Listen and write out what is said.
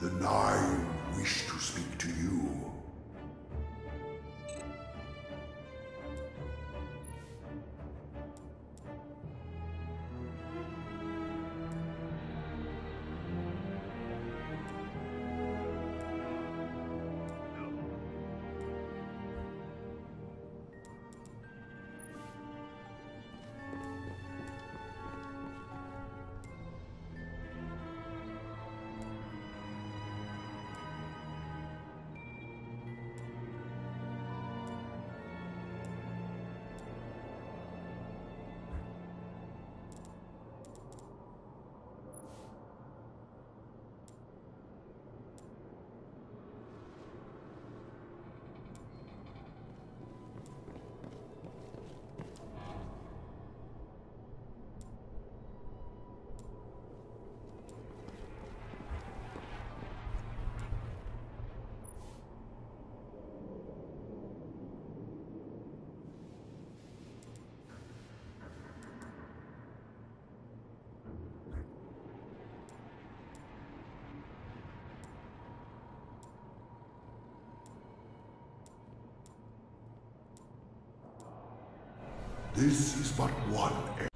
The Nine wish to speak to you. This is but one